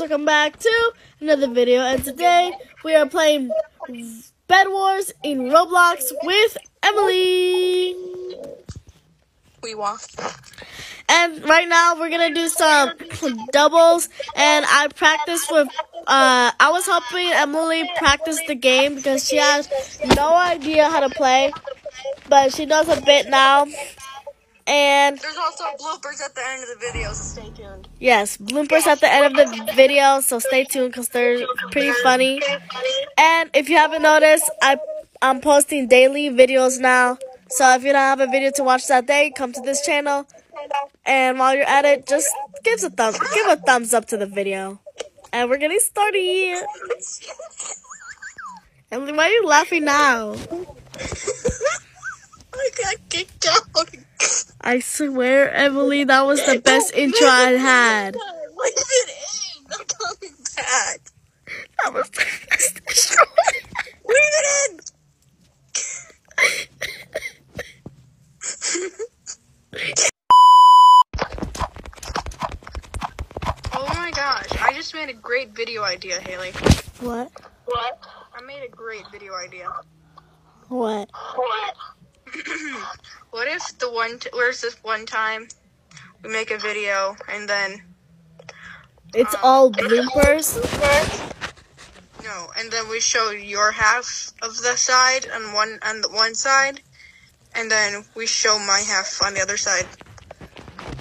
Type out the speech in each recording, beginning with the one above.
welcome back to another video. And today we are playing Bed Wars in Roblox with Emily. We walk. And right now we're gonna do some doubles. And I practiced with. Uh, I was helping Emily practice the game because she has no idea how to play, but she knows a bit now. And There's also bloopers at the end of the video, so stay tuned. Yes, bloopers at the end of the video, so stay tuned because they're pretty funny. And if you haven't noticed, I I'm posting daily videos now. So if you don't have a video to watch that day, come to this channel. And while you're at it, just give a thumb give a thumbs up to the video. And we're getting started. Emily, why are you laughing now? I got kicked out. I swear, Emily, that was the best intro I had. Leave it in. I'm coming back. That was the best intro. Leave it in. oh my gosh, I just made a great video idea, Haley. What? What? I made a great video idea. What? What? what if the one, t- where's this one time we make a video and then It's um, all bloopers. no, and then we show your half of the side on one on the one side, and then we show my half on the other side.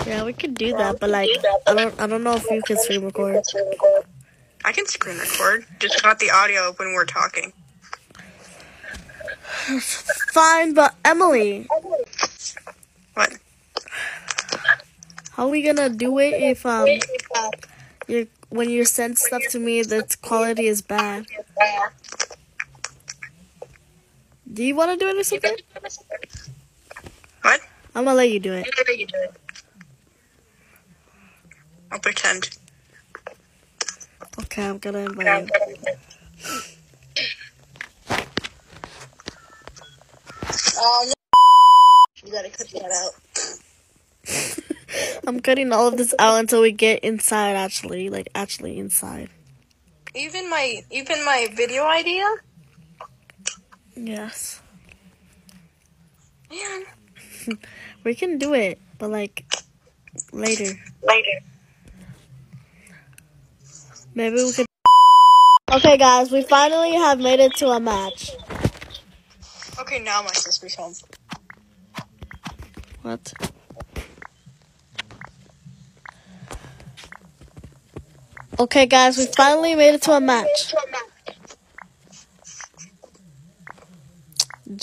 Yeah, we could do that, but like, I don't, I don't know if you can screen record. I can screen record, just not the audio when we're talking. Fine, but Emily, What? how are we gonna do it if um, you when you send stuff to me, the quality is bad? Do you want to do it or something? What? I'm gonna let you do it. I'll pretend. Okay, I'm gonna invite you. Oh, no. You gotta cut that out. I'm cutting all of this out until we get inside. Actually, like actually inside. Even my even my video idea. Yes, Man, we can do it, but like later. later. Maybe we could. Okay, guys, we finally have made it to a match. Okay, now my sister's home. What? Okay, guys, we finally made it to a match.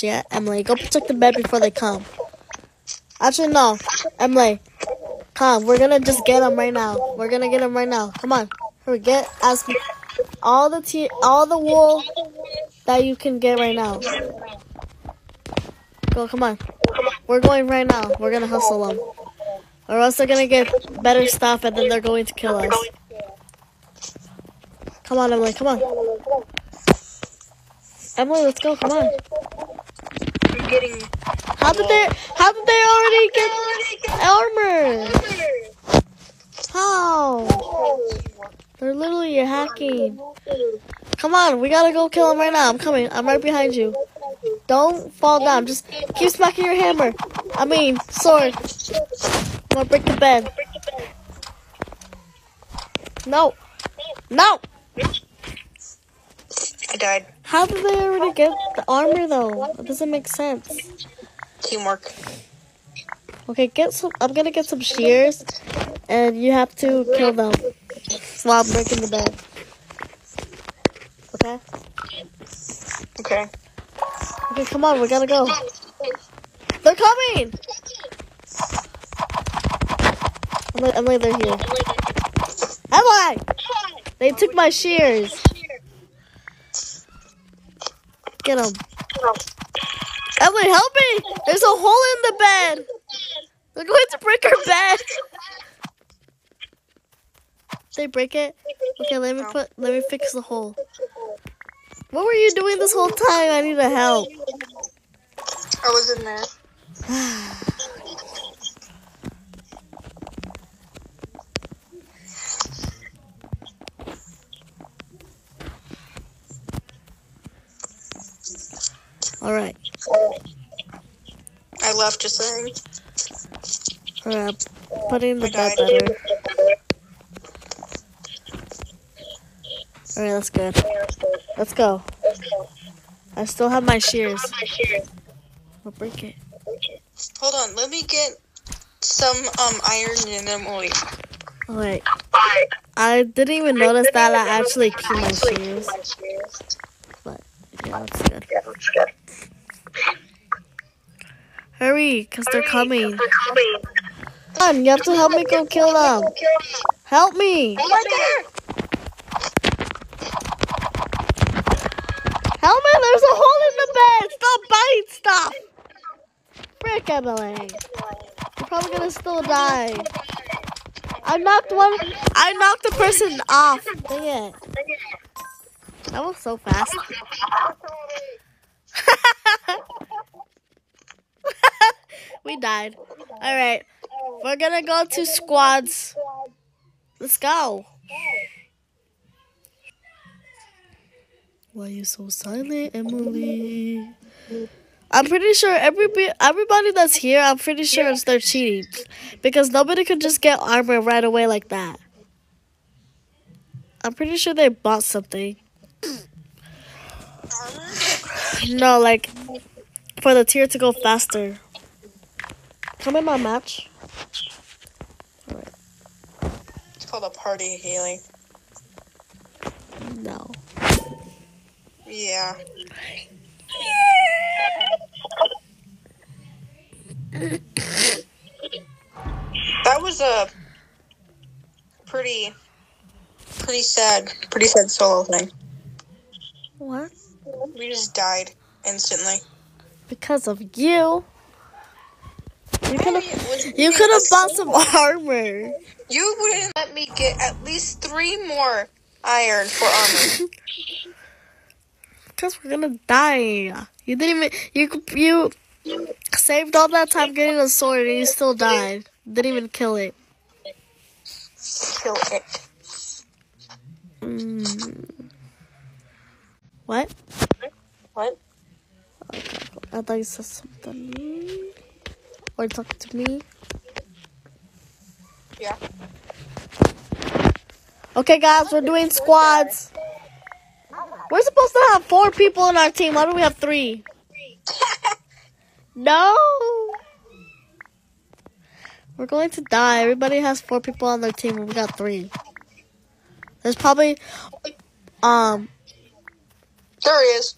Yeah, Emily, go protect the bed before they come. Actually, no, Emily, come. We're gonna just get them right now. We're gonna get them right now. Come on, here we get as all the tea, all the wool that you can get right now. Come on. We're going right now. We're gonna hustle them. Or else they're gonna get better stuff and then they're going to kill us. Come on, Emily, come on. Emily, let's go, come on. I'm getting. How did they how did they already get armor? How? They're literally hacking. Come on, we gotta go kill them right now. I'm coming. I'm right behind you. Don't fall down. Just keep smacking your hammer. I mean, sword. I'm gonna break the bed. No. No. I died. How did they already get the armor though? That doesn't make sense. Teamwork. Okay, get some. I'm gonna get some shears, and you have to kill them while I'm breaking the bed. Okay. Okay. Okay, come on. We gotta go. They're coming. Emily, Emily they're here. Emily, they took my shears. Get them. Emily, help me! There's a hole in the bed. They're going to break our bed. They break it. Okay, let me put. Let me fix the hole. What were you doing this whole time? I need a help. I was in there. All right. I left just saying. All right, putting the bed better. All right, that's good. Let's go. I still have my shears. I'll break it. Hold on, let me get some um iron and then we'll leave. Wait. I didn't even notice that I actually keep my shears. Yeah, that's good. Hurry, because they're coming. Come on, you have to help me go kill them. Help me. Right there! Help me, there's a hole in the biting stuff. Frick, Emily. You're probably to still die. I knocked one. I knocked the person off. Dang it. That was so fast. we died. All right. We're to go to squads. Let's go. Why are you so silent, Emily? I'm pretty sure everybody, everybody that's here, I'm pretty sure it's they're cheating. Because nobody could just get armor right away like that. I'm pretty sure they bought something. No, like for the tier to go faster. Come in my match. It's called a party, Haley. No. Yeah. That was a pretty, pretty sad, pretty sad solo thing. What? We just died instantly. Because of you. You could have. have You could have bought some armor. You wouldn't let me get at least three more iron for armor. We're gonna die. You didn't even you you saved all that time getting a sword and you still died. Didn't even kill it. Kill it. Mm. What? What? I thought you said something. Or talk to me. Yeah. Okay, guys, we're doing squads. We're supposed to have four people in our team. Why do we have three? No. We're going to die. Everybody has four people on their team, and we got three. There's probably, um. There he is.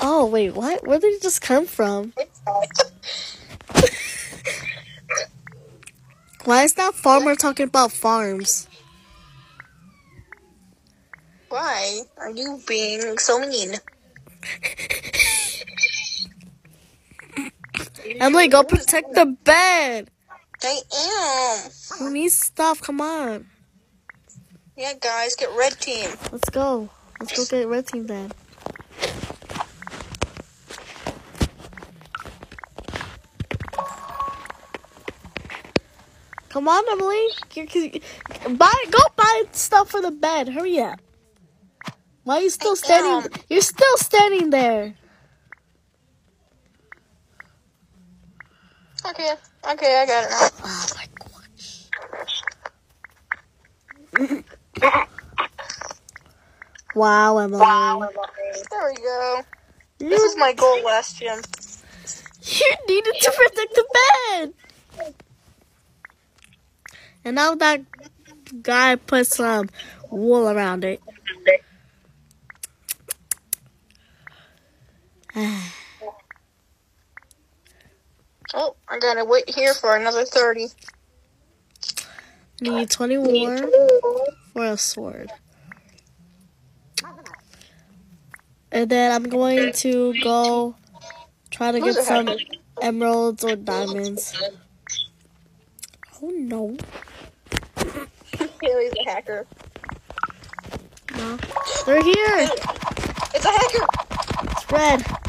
Oh wait, what? Where did he just come from? Why is that farmer talking about farms? Why are you being so mean? Emily, go protect the bed. I am. Who needs stuff? Come on. Yeah, guys, get red team. Let's go. Let's go get red team then. Come on, Emily. You can- Buy, go buy stuff for the bed. Hurry up. Why are you still standing? Um, You're still standing there. Okay, okay, I got it now. Oh my gosh. wow, Emily. There we go. You, This is my goal last gym. you needed to protect the bed. And now that guy put some wool around it. Oh, I gotta wait here for another 30. Need 20 more for a sword. And then I'm going to go try to get some emeralds or diamonds. Oh no. Haley's a hacker. No. They're here. It's a hacker! It's red.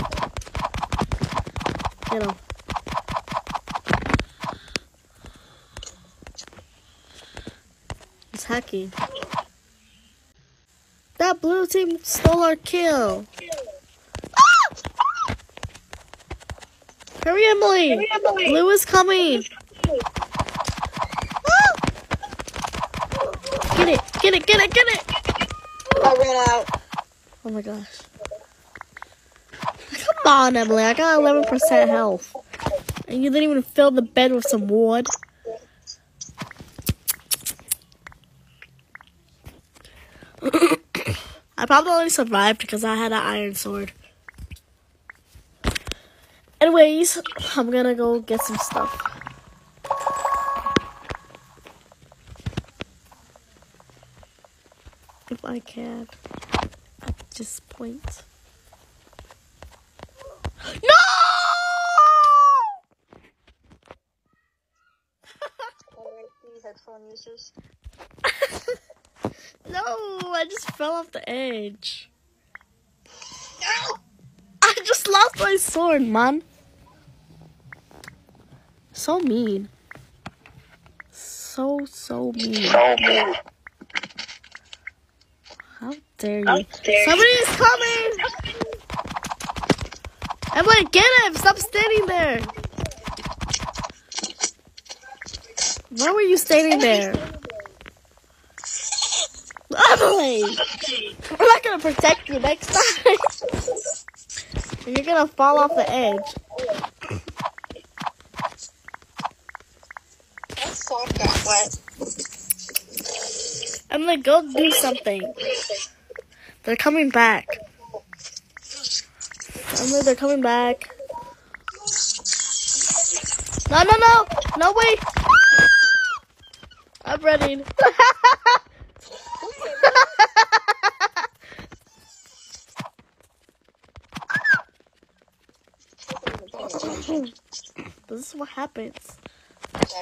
It's hacking. That blue team stole our kill. Hurry, Emily! Blue is coming! Get it! Get it! Get it! Get it! I ran out. Oh my gosh. On, Emily. I got 11% health. And you didn't even fill the bed with some wood. I probably only survived because I had an iron sword. Anyways, I'm gonna go get some stuff. If I can. At this point. No! headphone users. no, I just fell off the edge. No! I just lost my sword, man. So mean. So, so mean. How dare you? Somebody is coming! Emily, get him! Stop standing there! Why were you standing there? Emily! I'm not gonna protect you next time. You're gonna fall off the edge. I'm. Emily, go do something. They're coming back. They're coming back. No, no, no! No, way. I'm running. this is what happens.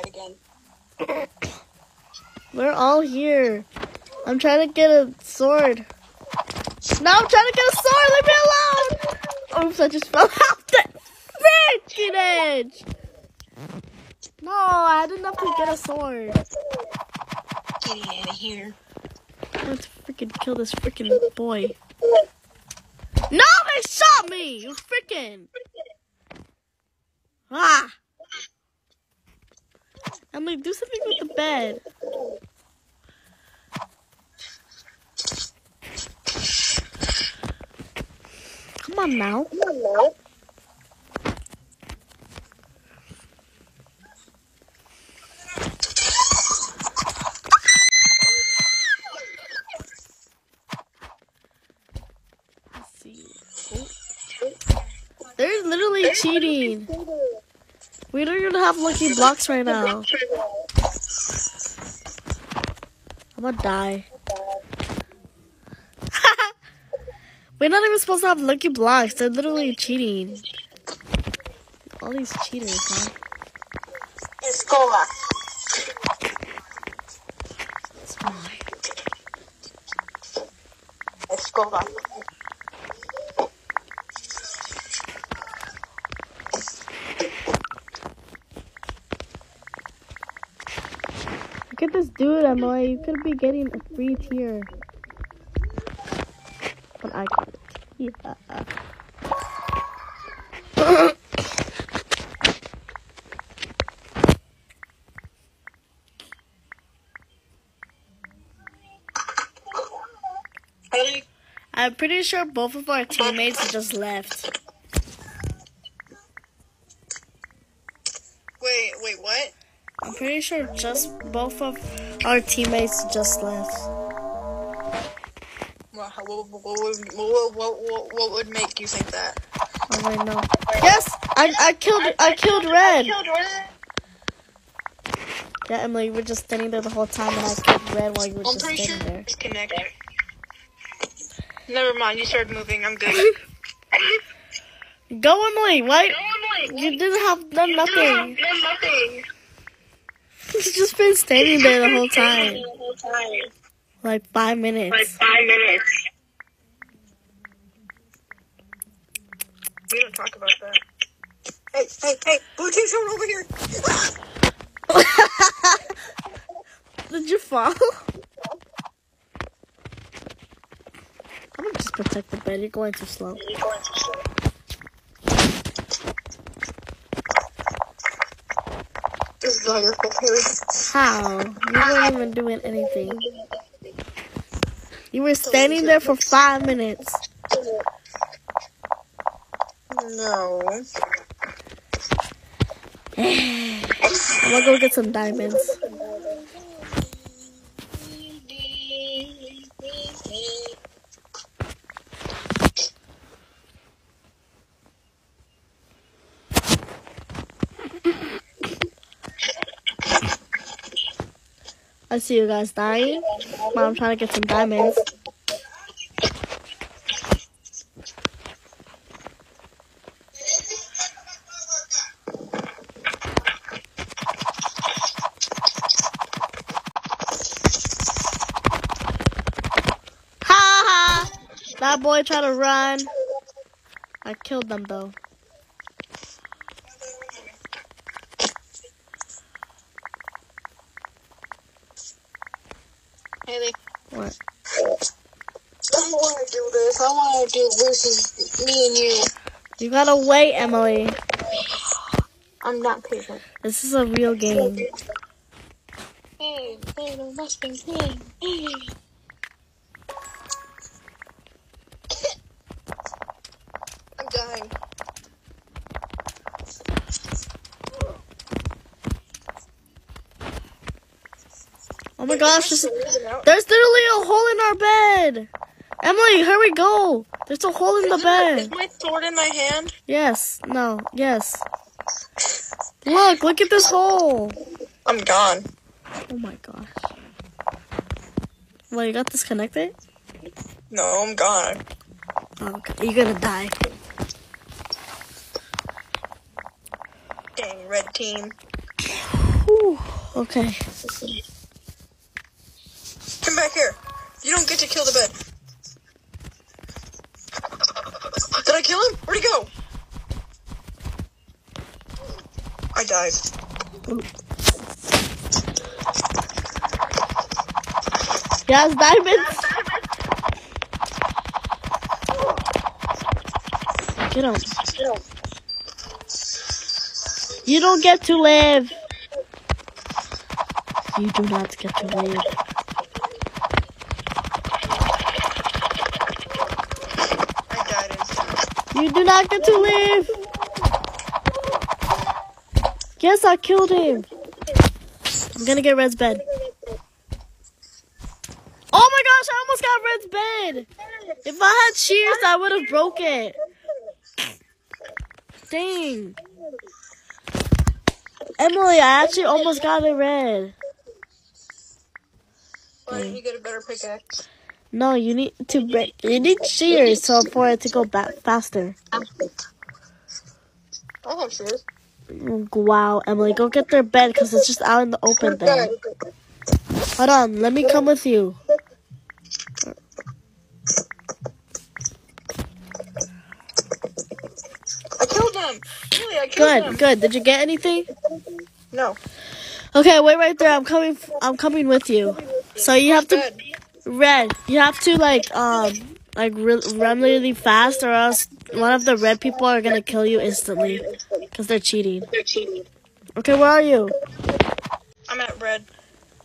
Again. We're all here. I'm trying to get a sword. No, I'm trying to get a sword. Leave me alone. Oops, I just fell off the freaking edge. No, I had enough to get a sword. Get out of here. Let's freaking kill this freaking boy. No, they shot me. You freaking. Ah. I'm like, do something with the bed. Come on now. Come on now. Let's see. Oh. They're literally cheating. We don't even have lucky blocks right now. I'm gonna die. We're not even supposed to have lucky blocks. They're literally cheating. All these cheaters, huh? Escola. That's why. Escola. Look at this dude, Emily. You could be getting a free tier. But I got it. Yeah. I'm pretty sure both of our teammates just left. wait, wait, what? I'm pretty sure just both of our teammates just left. What, what, what, would- what, what, what, what would make you think that? Oh wait, no. Yes, I I killed I killed Red. Yeah, Emily, you were just standing there the whole time, and I killed Red while you were I'm just pretty sure standing there. it's connected. Never mind, you started moving. I'm good. Go, Emily. Why? You didn't have done nothing. You've done nothing. He's just been standing there the whole time, like five minutes. Like five minutes. We don't talk about that. Hey, hey, hey! Blue team's coming over here! Did you fall? I'm gonna just protect the bed. You're going too slow. not your fault, Haley. How? You weren't even doing anything. You were standing there for five minutes. No. I'm gonna go get some diamonds. I see you guys dying, but I'm trying to get some diamonds. That boy tried to run. I killed them though. Haley. What? I don't want to do this. I want to do versus me and you. You gotta wait, Emily. I'm not patient. This is a real game. Hey, hey, must be my gosh, this, there's literally a hole in our bed. Emily, here we go. There's a hole in the Is bed. my sword in my hand? Yes, no, yes. Look, look at this hole. I'm gone. Oh my gosh. Well, you got disconnected? No, I'm gone. Oh, okay. You're gonna die. Dang, red team. Whew. Okay. Come back here. You don't get to kill the bed. Did I kill him? Where'd he go? I died. Yes, diamonds. Get him. You don't get to live. You do not get to live. You do not get to live. Yes, I killed him. I'm gonna get Red's bed. Oh my gosh, I almost got Red's bed. If I had shears, I would have broke it. Dang. Emily, I actually almost got it red. Why didn't you get a better pickaxe? No, you need to break. You need shears so for it to go back faster. I have shears. Wow, Emily, go get their bed because it's just out in the open there. Hold on, let me come with you. I killed them. Really, I killed Good, them. good. Did you get anything? No. Okay, wait right there. I'm coming. I'm coming with you. So you have to Good. Red. You have to like um like re- run really fast, or else one of the red people are gonna kill you instantly because they're cheating. They're cheating. Okay, where are you? I'm at red.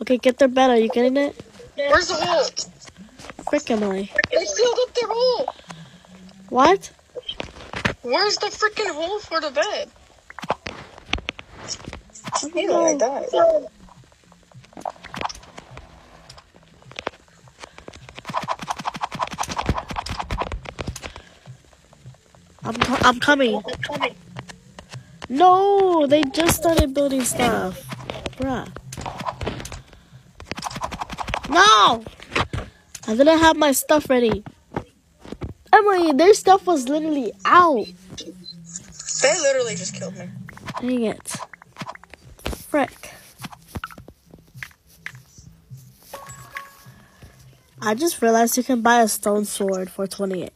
Okay, get their bed. Are you getting it? Where's the hole? Frick, Emily. They sealed up their hole. What? Where's the freaking hole for the bed? I I died. I'm I'm coming. No, they just started building stuff. Bruh. No! I didn't have my stuff ready. Emily, their stuff was literally out. They literally just killed me. Dang it. Frick. I just realized you can buy a stone sword for 20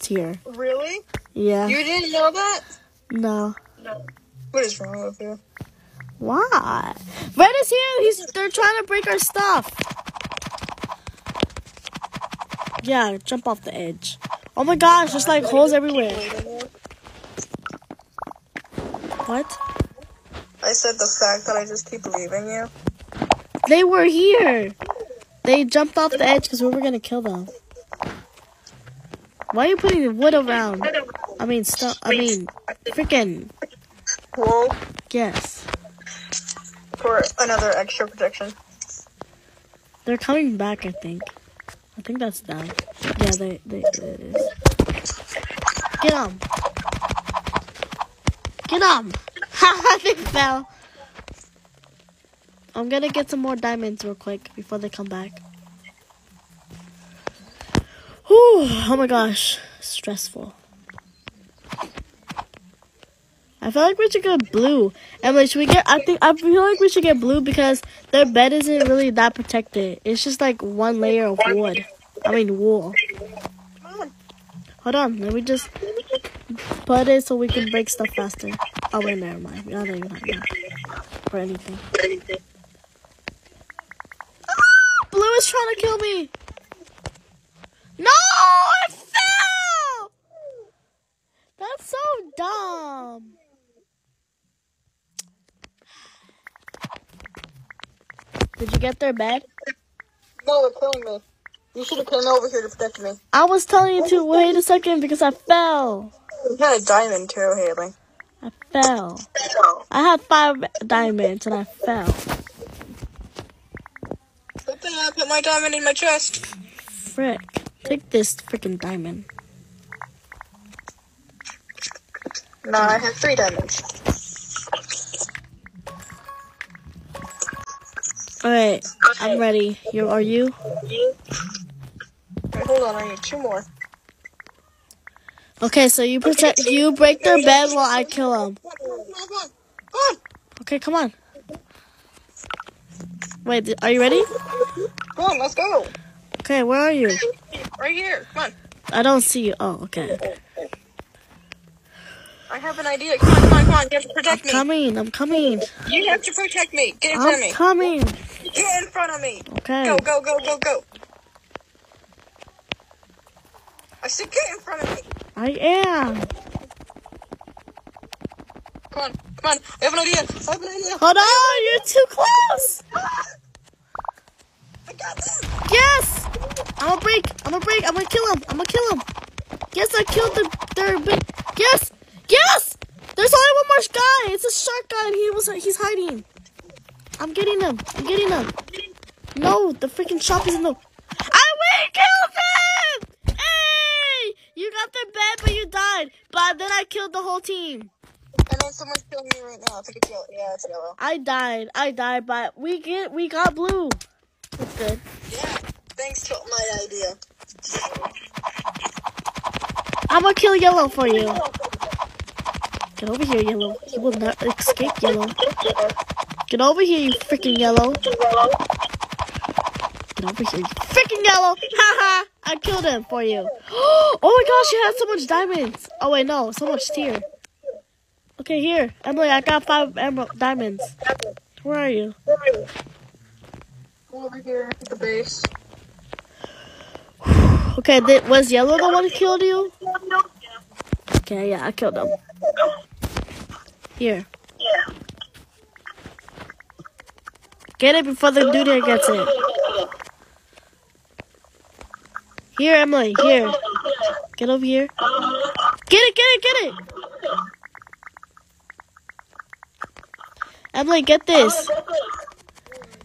tier. Really? Yeah. You didn't know that? No. No. What is wrong with you? Why? Red is here. He's they're trying to break our stuff. Yeah, jump off the edge. Oh my gosh, there's like holes everywhere. What? I I said the fact that I just keep leaving you. They were here. They jumped off the edge because we were gonna kill them. Why are you putting the wood around? I mean, stuff. I mean, freaking Wool yes. for another extra protection. They're coming back. I think. I think that's them. Yeah, they they it is. Get them. Get them. Ha! they fell. I'm gonna get some more diamonds real quick before they come back. Whew, oh my gosh, stressful. I feel like we should get blue. Emily, should we get? I think I feel like we should get blue because their bed isn't really that protected. It's just like one layer of wood. I mean wool. Hold on, let me just put it so we can break stuff faster. Oh wait, never mind. We don't even enough for anything. Ah! Blue is trying to kill me. No, I fell. That's so dumb. Did you get their bed? No, they're killing me. You should have come over here to protect me. I was telling you to wait a second because I fell. You had a diamond too, Haley. I fell. I had five diamonds and I fell. But then I uh, put my diamond in my chest. Frick. Take this freaking diamond. No, I have three diamonds. Alright, I'm ready. You are you? Hold on, I need two more. Okay, so you protect you break their bed while I kill them. Okay, come on. Wait, are you ready? Come on, let's go. Okay, where are you? Right here. Come on. I don't see you. Oh, okay. Oh. I have an idea. Come on, come on, come on. You have to protect me. I'm coming, I'm coming. You have to protect me. Get in front of me. I'm me. coming. Get in front of me. Okay. Go, go, go, go, go. I said get in front of me. I am. Come on, come on. I have an idea. I have an idea. Hold on, you're too close. Ah! I got this. Yes! I'm gonna break. I'm gonna break. I'm gonna kill him. I'm gonna kill him. Yes, I killed the their big. Yes! Yes! There's only one more guy. It's a shark guy, and he was he's hiding. I'm getting him. I'm getting him. No, the freaking shop is in the. I will kill him! Hey! You got their bed, but you died. But then I killed the whole team. And then someone's killing me right now. It's yellow. Yeah, it's yellow. I died. I died, but we get we got blue. That's good. Yeah. Thanks to my idea. I'm gonna kill yellow for you. Get over here, yellow. You will not escape, yellow. Get over here, you freaking yellow. Get over here, you freaking yellow. Haha! I killed him for you. Oh my gosh, you had so much diamonds. Oh wait, no, so much tier. Okay, here, Emily, I got five emerald diamonds. Where are you? Over here at the base. Okay, was yellow the one who killed you? Okay, yeah, I killed him. Here. Get it before the dude here gets it. Here, Emily, here. Get over here. Get it, get it, get it! Emily, get this.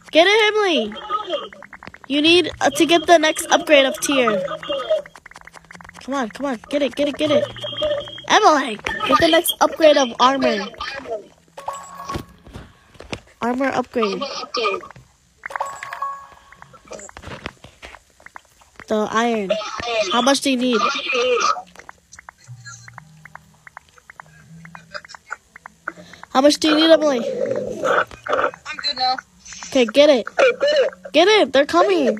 Get it, Emily. You need uh, to get the next upgrade of tier. Come on, come on. Get it, get it, get it. Emily, get the next upgrade of armor. Armor upgrade. The iron. How much do you need? How much do you need, Emily? I'm good now. Okay, get it. Get it. They're coming.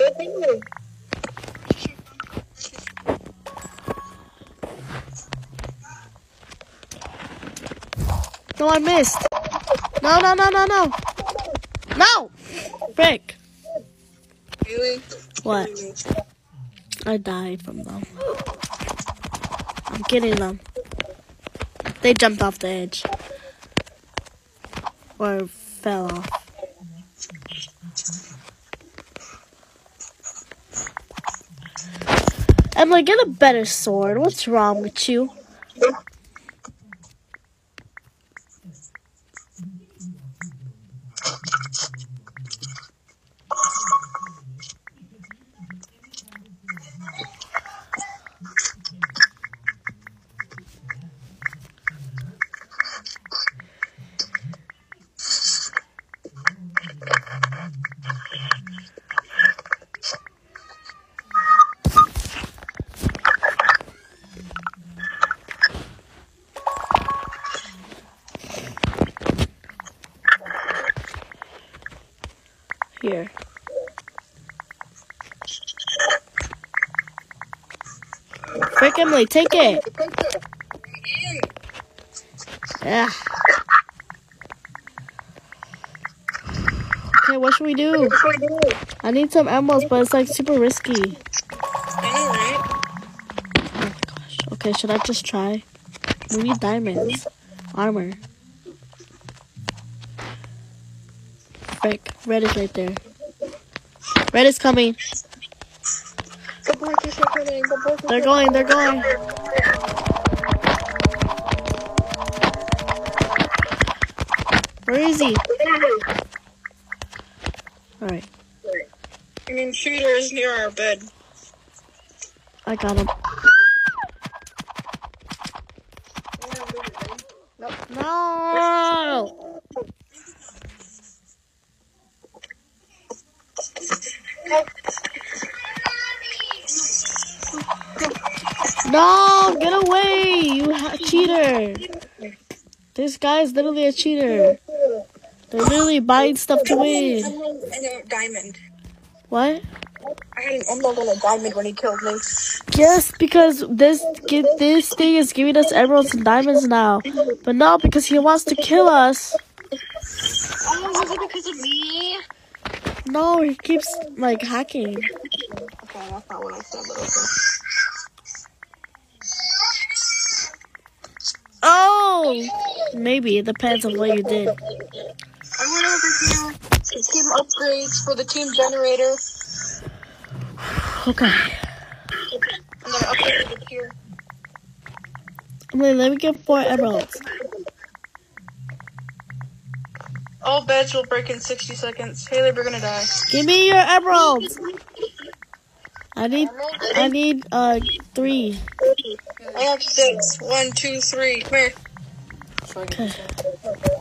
No, I missed. No, no, no, no, no. No! Frick. Really? What? I died from them. I'm getting them. They jumped off the edge. or fell off. Emily, get a better sword. What's wrong with you? Here. Frick Emily, take it. Yeah. Okay, what should we do? I need some emeralds, but it's like super risky. Know, right? Gosh. Okay, should I just try? We need diamonds. Armor. Frick, red is right there. Red is coming. The blankets are coming. The blankets They're going, they're going. Where is he? Alright, I mean, shooter is near our bed. I got him. No! No! Get away! You ha- cheater! This guy is literally a cheater. They're literally buying stuff to win. And a diamond. What? I had an emerald and a diamond when he killed me. Yes, because this gi- this thing is giving us emeralds and diamonds now. But no, because he wants to kill us. Oh, was it because of me? No, he keeps like hacking. Okay, that's not what I said, but okay. Oh, maybe it depends on what you did. I went over here to team upgrades for the team generator. Okay, I'm gonna upgrade it here. Emily, let me get four emeralds. All beds will break in 60 seconds. Haley, we're gonna die. Give me your emeralds. I need, I need uh three. I have six. One, two, three. Come here. Okay.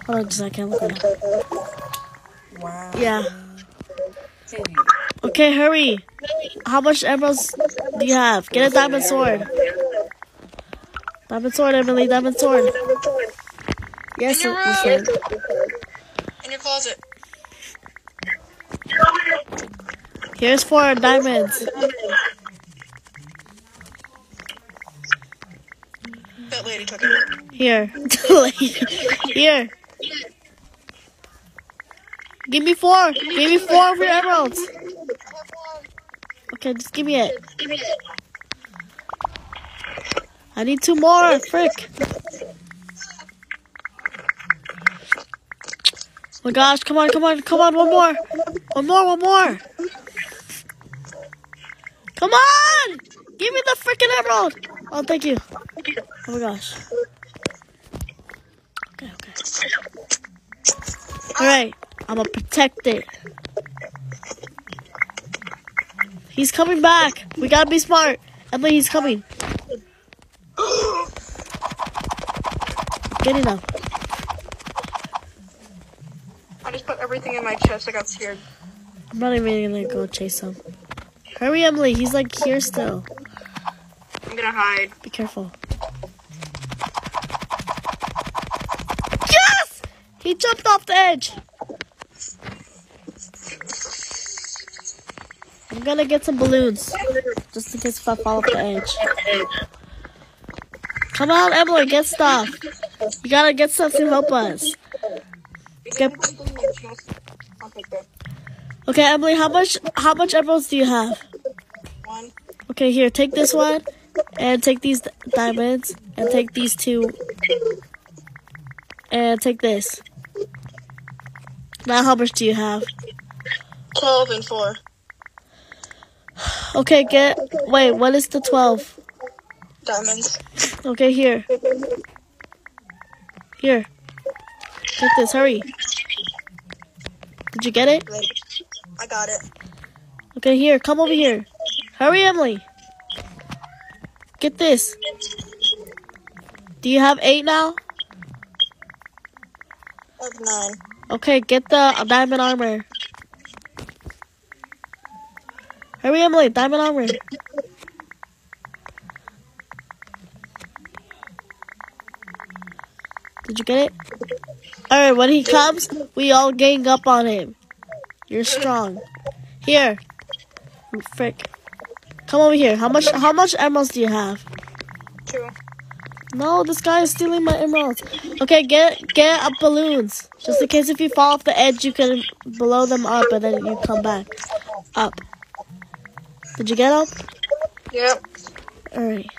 Hold on just a second. Look at. Wow. Yeah. Okay, hurry. How much emeralds do you have? Get a diamond sword. Diamond sword, Emily. Diamond sword. Yes, In your you said. In your closet. Here's four diamonds. That lady took it. Here. Here. Give me four. Give me four of your emeralds. Okay, just give me it. I need two more. Frick. Oh my gosh, come on, come on, come on, one more. One more, one more. Come on! Give me the freaking emerald! Oh, thank you. Oh my gosh. Okay, okay. Alright, I'm gonna protect it. He's coming back. We gotta be smart. Emily, he's coming. Get enough. I just put everything in my chest. I got scared. I'm not even gonna go chase him. Hurry, Emily. He's like here still. I'm gonna hide. Be careful. Yes! He jumped off the edge. I'm gonna get some balloons. Just in case if I fall off the edge. Come on, Emily, get stuff. You gotta get stuff to help us. Get- Okay, Emily, how much how much emeralds do you have? One. Okay, here, take this one, and take these di- diamonds, and take these two, and take this. Now, how much do you have? 12 and 4. Okay, get. Wait, what is the 12? Diamonds. Okay, here. Here. Get this, hurry. Did you get it? I got it. Okay, here, come over here. Hurry, Emily. Get this. Do you have eight now? I have 9. Okay, get the uh, diamond armor. Hurry, Emily, diamond armor. Did you get it? Alright, when he comes, we all gang up on him. You're strong. Here. Frick. Come over here. How much how much emeralds do you have? 2. No, this guy is stealing my emeralds. Okay, get get up balloons. Just in case if you fall off the edge, you can blow them up and then you come back. Up. Did you get up? Yep. Alright.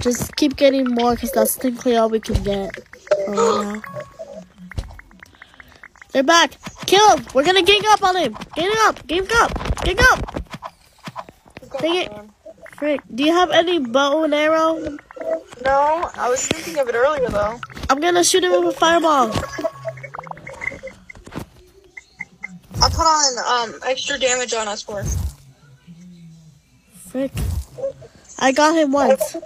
Just keep getting more because that's technically all we can get now. They're back. Kill him. We're gonna gang up on him. Gang up. Gang up. Gang up. Dang it. Frick. Do you have any bow and arrow? No, I was thinking of it earlier though. I'm gonna shoot him with a fireball. I put on um extra damage on us for. Frick. I got him once.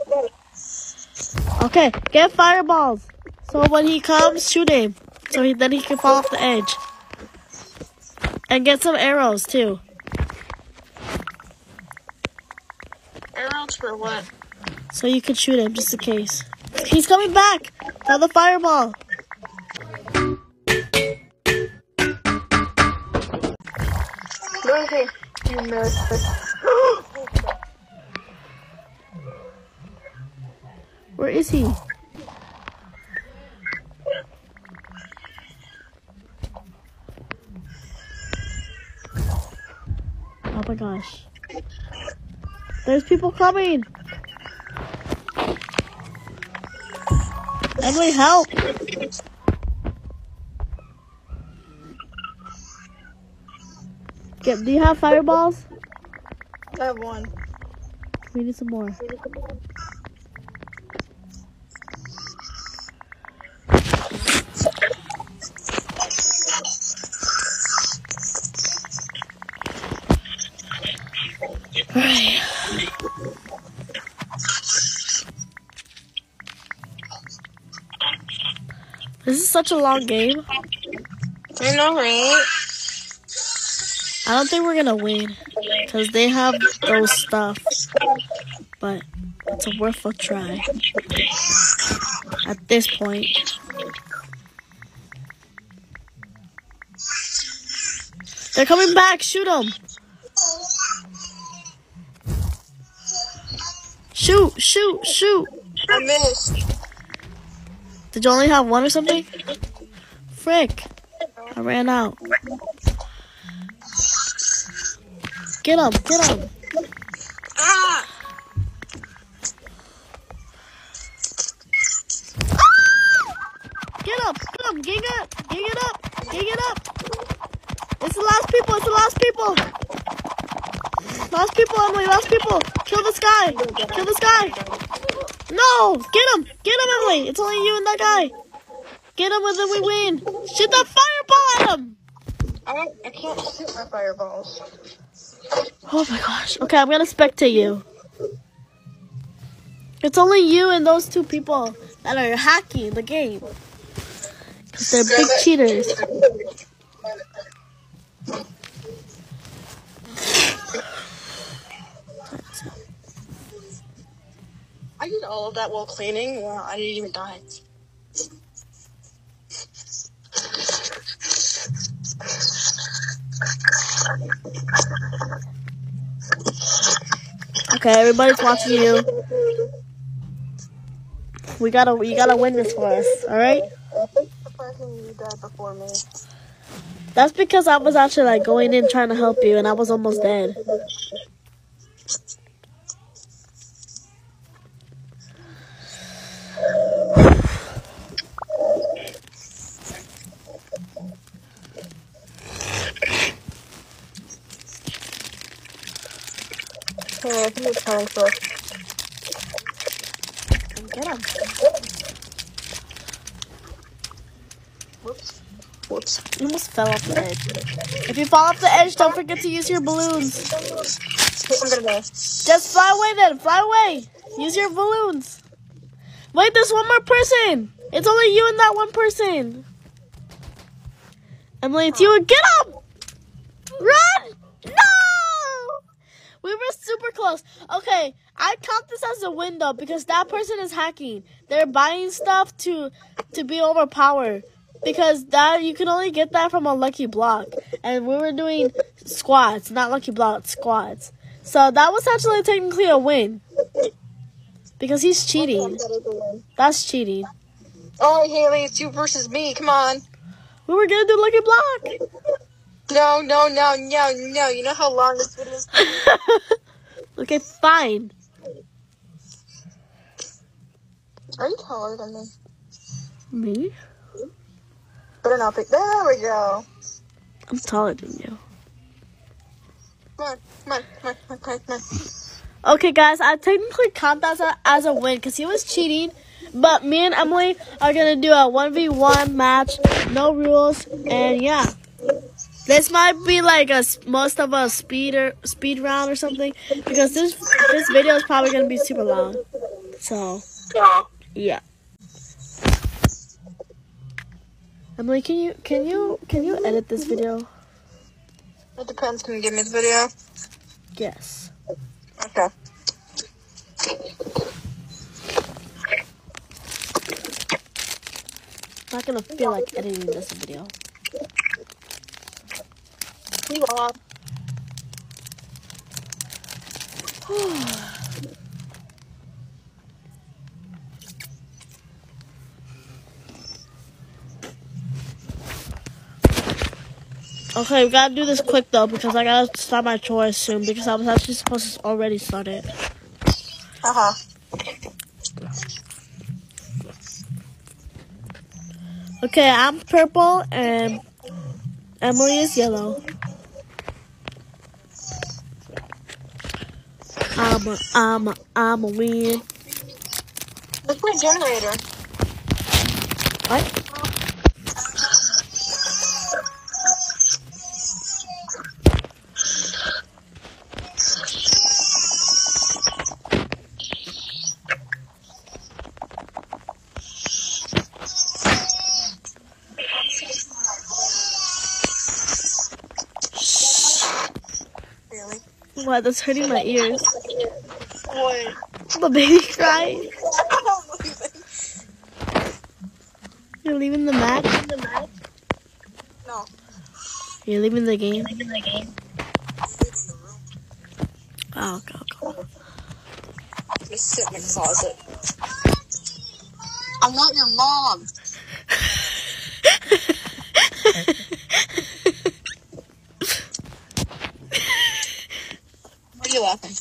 Okay, get fireballs. So when he comes, shoot him. So he, then he can fall off the edge. And get some arrows too. Arrows for what? So you can shoot him just in case. He's coming back! Now the fireball! Okay. You missed. Where is he? My gosh. There's people coming! Emily, help! Get, do you have fireballs? I have one. We need some more. Such a long game. I know, right? I don't think we're gonna win because they have those stuff, but it's a worth a try at this point. They're coming back. Shoot them. Shoot! Shoot! Shoot! I missed. Did you only have one or something? Frick! I ran out. Get him! Get him! Ah! Get up! Get up! Gang up! Gang it up! Gang it up! It's the last people! It's the last people! Last people, Emily! Last people! Kill this guy! Kill this guy! No! Get him! Get him, Emily! It's only you and that guy! Get him and then we win! Shoot the fireball at him! I, don't, I can't shoot my fireballs. Oh my gosh. Okay, I'm gonna spectate you. It's only you and those two people that are hacking the game. Because they're big cheaters. All of that while cleaning. Wow, I didn't even die. Okay, everybody's watching you. We gotta, you gotta win this for us, before me. That's because I was actually like going in trying to help you and I was almost dead. Get him. Whoops. Whoops. You almost fell off the edge. If you fall off the edge, don't forget to use your balloons. Just fly away then. Fly away. Use your balloons. Wait, there's one more person. It's only you and that one person. Emily, it's you. Get up! Run! We were super close. Okay, I count this as a win though because that person is hacking. They're buying stuff to to be overpowered because that you can only get that from a lucky block, and we were doing squads, not lucky blocks, squads. So that was actually technically a win because he's cheating. That's cheating. Oh, Haley, it's you versus me. Come on. We were gonna do lucky block. No, no, no, no, no. You know how long this video is? okay, fine. Are you taller than me? Me? Better not be. There we go. I'm taller than you. Come on, come on, come on, come on, come on. Okay, guys, I technically count that as a, as a win because he was cheating. But me and Emily are gonna do a one v one match, no rules, and yeah. This might be like a most of a speeder speed round or something because this this video is probably gonna be super long. So yeah. Emily, can you can you can you edit this video? It depends. Can you give me the video? Yes. Okay. I'm not gonna feel like editing this video. Okay, we gotta do this quick though because I gotta start my chores soon because I was actually supposed to already start it. Uh huh. Okay, I'm purple and Emily is yellow. I'm a, I'm a, I'm a win. Look my generator. What? Really? What? That's hurting my ears. What? The baby crying. I don't believe it. You're leaving the match. No. You're leaving the game. I'm leaving the room. Oh, okay, okay. Just sit in the closet. I'm not your mom. Why are you laughing?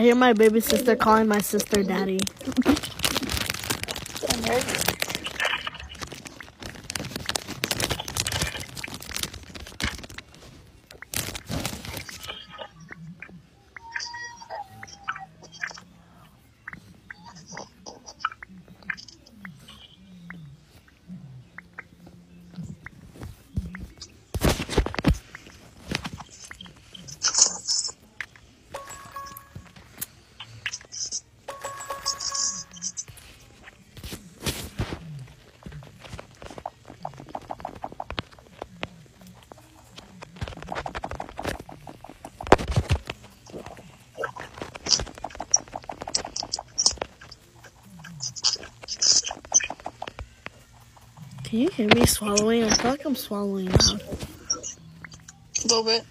I hear my baby sister calling my sister daddy. Can you hear me swallowing? I feel like I'm swallowing loud. A little bit.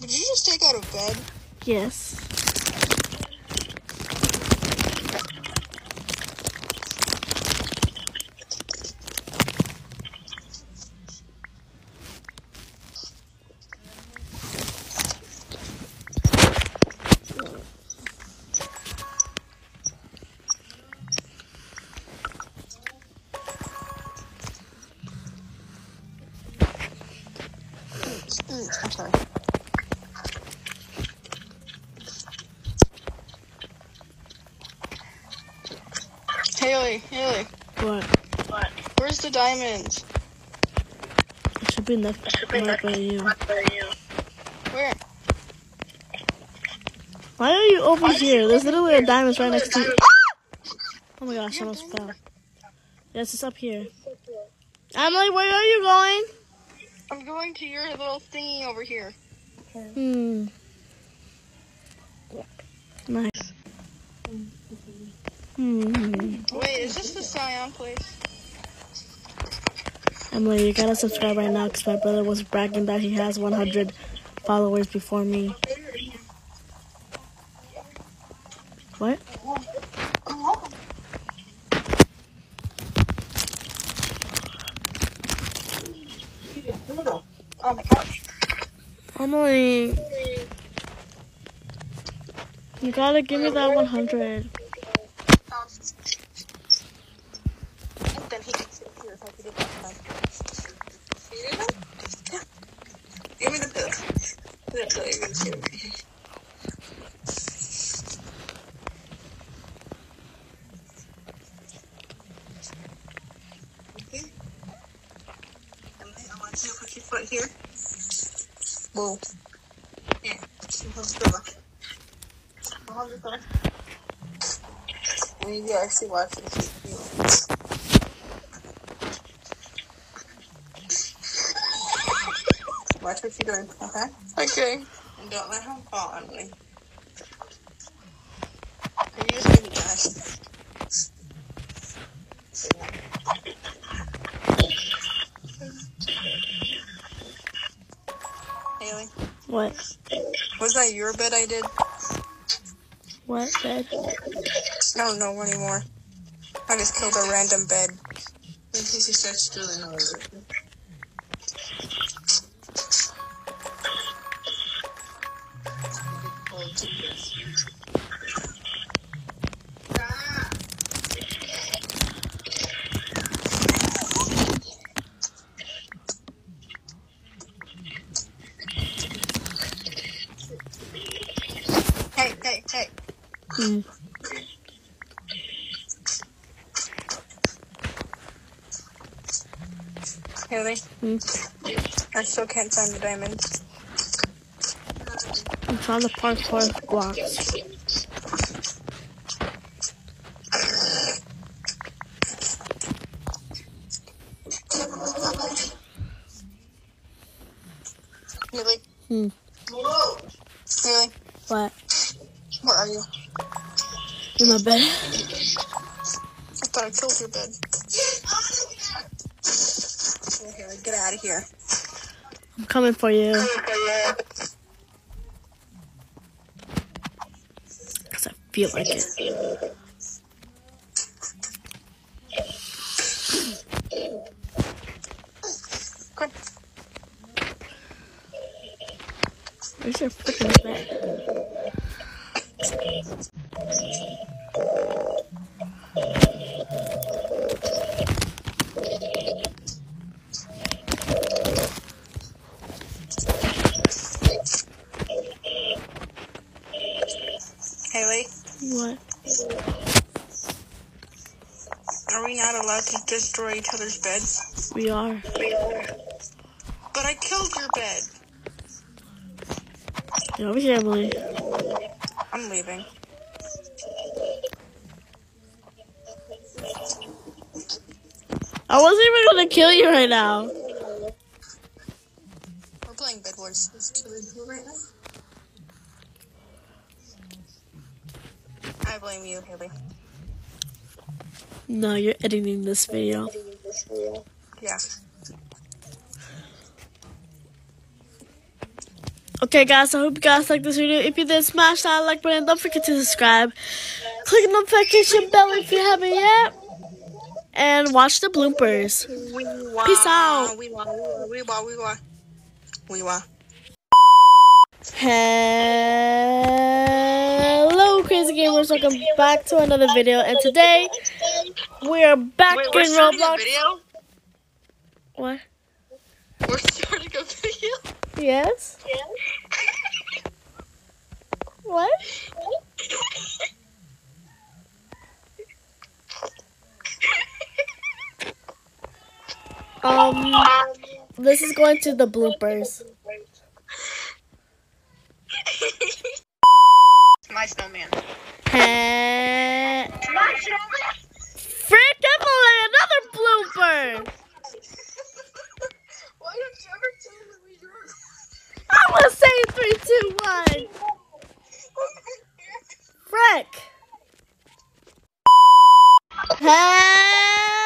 Did you just take out of bed? Yes. Haley, Haley, What? What? Where's the diamonds? It should be next right by you. Where? Why are you over here? There's literally a diamond right next to you. Oh my gosh, I almost fell. Yes, it's up here. Emily, where are you going? I'm going to your little thingy over here. Hmm. Nice. Wait, is this the Scion place? Emily, you gotta subscribe right now because my brother was bragging that he has 100 followers before me. What? My. Emily, you gotta give me that 100. Then he can sit here if I could get that Give me the pillow. The pillow, you're gonna sit over here. Okay. Emily, I want you to put your foot here. Whoa. Here, you hold the pillow. I'll hold the pillow. And you actually watch this. Watch what you're doing, okay? Okay. And don't let him fall on me. Are you just gonna die? Haley, What? was that your bed I did? What bed? I don't know anymore. I just killed a random bed. In case you start stealing all of still can't find the diamonds. I'm trying to parkour blocks. Haley? Hmm. Haley, What? where are you? In my bed? I thought I killed your bed. Okay, get out of here. Coming for you. Because I feel like it. Where's your freaking bed? Haley, What? are we not allowed to destroy each other's beds? We are. But I killed your bed. Get over here, Emily. I'm leaving. I wasn't even gonna kill you right now. We're playing Bed Wars. It's killing you right now. I blame you, Haley. No, you're editing this video. Yeah. Okay, guys, I hope you guys like this video. If you did, smash that like button. Don't forget to subscribe. Click the notification bell if you haven't yet. And watch the bloopers. Peace out. Hello, crazy gamers. Welcome back to another video. And today, we are back Wait, in we're a Roblox. video? What? We're starting a video? Yes? What? Um, this is going to the bloopers. My snowman. Hey. My snowman? Frick Emily, another blooper! Why don't you ever tell me we were- I'm gonna say three, two, one. Frick!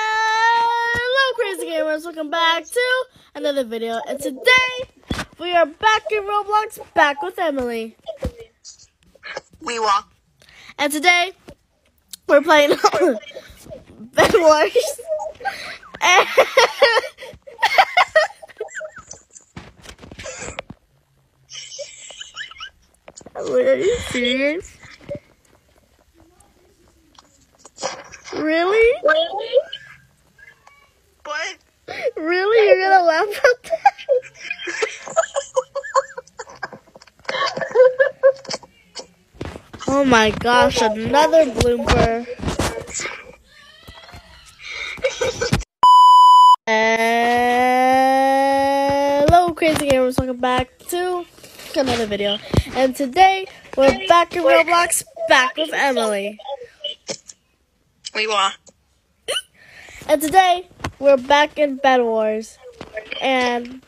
Hello, crazy gamers! Welcome back to another video, and today we are back in Roblox, back with Emily. We wah. And today we're playing Bed Wars. Wait, are you serious? Really? But Really? You're gonna laugh at that? Oh my gosh, another blooper. Hello, crazy gamers. Welcome back to another video. And today, we're back in Roblox, back with Emily. we wah. And today, we're back in Bed Wars. And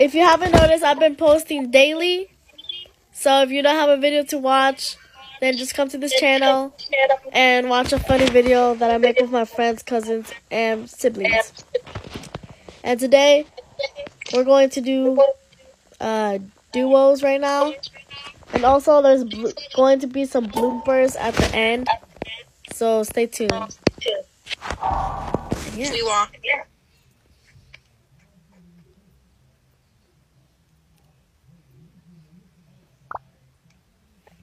if you haven't noticed, I've been posting daily. So if you don't have a video to watch, then just come to this channel and watch a funny video that I make with my friends, cousins, and siblings. And today, we're going to do uh, duos right now. And also, there's going to be some bloopers at the end. So stay tuned. Yeah.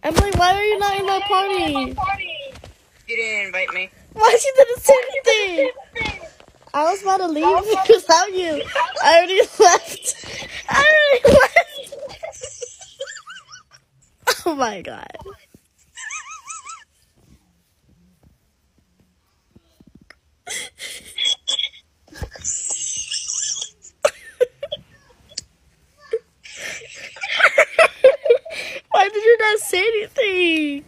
Emily, why are you not in my party? You didn't invite me. Why she didn't say anything? I was about to leave without you. I already left. I already left. Oh my god. Why did you not say anything?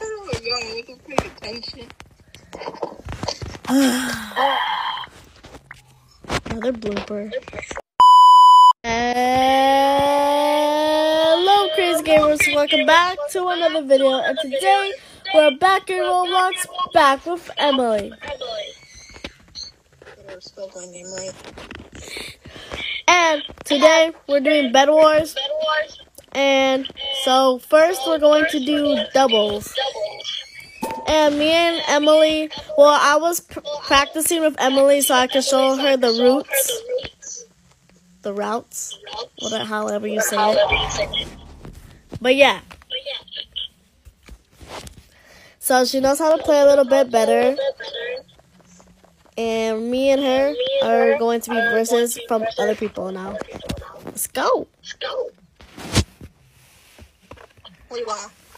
oh my god, I wasn't paying attention. Another blooper. Hello, crazy gamers! Welcome back to another video, and today we're back in Roblox, back with Emily. Better spell my name right. And today we're doing Bed Wars, and so first we're going to do doubles. And me and Emily, well, I was pr- practicing with Emily so I could show her the routes, the routes, whatever, however you say it. But yeah. So she knows how to play a little bit better. And me and her are going to be versus from other people now. Let's go.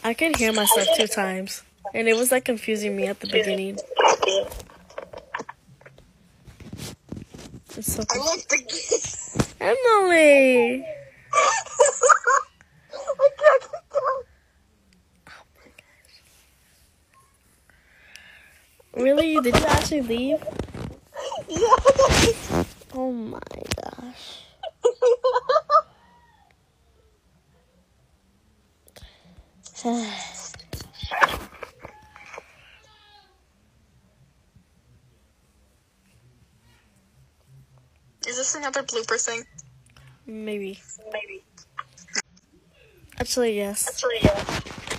I could hear myself two times. And it was like confusing me at the beginning. It's so I love the. Emily! I can't get down. Really? Did you actually leave? Yeah. Oh my gosh. Is this another blooper thing? Maybe. Maybe. Actually, yes. Actually, yeah.